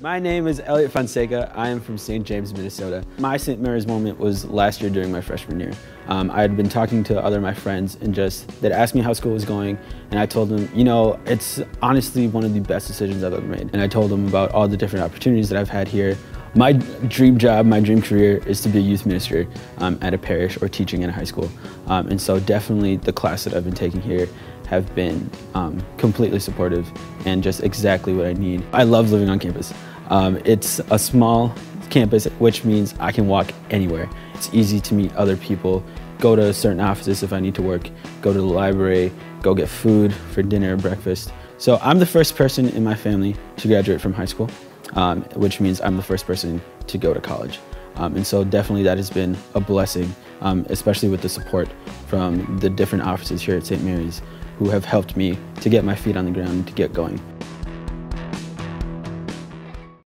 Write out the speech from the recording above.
My name is Elliot Fonseca. I am from St. James, Minnesota. My St. Mary's moment was last year during my freshman year. Um, I had been talking to other of my friends and just, they'd asked me how school was going and I told them, you know, it's honestly one of the best decisions I've ever made. And I told them about all the different opportunities that I've had here. My dream job, my dream career is to be a youth minister um, at a parish or teaching in a high school. Um, and so definitely the class that I've been taking here have been um, completely supportive and just exactly what I need. I love living on campus. Um, it's a small campus, which means I can walk anywhere. It's easy to meet other people, go to certain offices if I need to work, go to the library, go get food for dinner or breakfast. So I'm the first person in my family to graduate from high school, um, which means I'm the first person to go to college. Um, and so definitely that has been a blessing, um, especially with the support from the different offices here at St. Mary's who have helped me to get my feet on the ground to get going.